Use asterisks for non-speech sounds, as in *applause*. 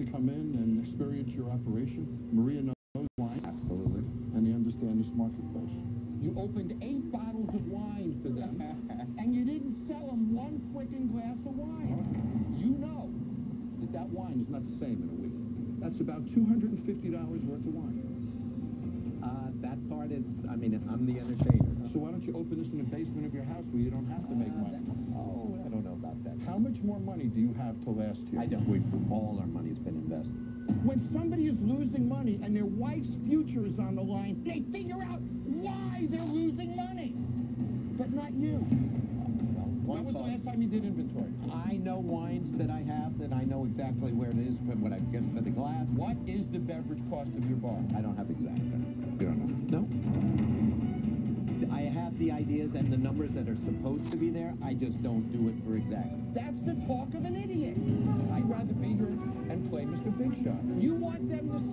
to come in and experience your operation. Maria knows wine. Absolutely. And they understand this marketplace. You opened eight bottles of wine for them, *laughs* and you didn't sell them one freaking glass of wine. You know that that wine is not the same in a week. That's about $250 worth of wine. Uh, that part is, I mean, I'm the entertainer. So why don't you open this in the basement of your house where you don't have to make money? Oh, I don't know about that. How much more money do you have to last year? I don't. We, all our money's been invested. When somebody is losing money and their wife's future is on the line, they figure out why they're losing money. But not you. When was the last time you did inventory? I know wines that I have that I know exactly where it is, but what I get for the glass, What is the beverage cost of your bar? I don't have exact. You don't know. No. I have the ideas and the numbers that are supposed to be there. I just don't do it for exact. That's You want them to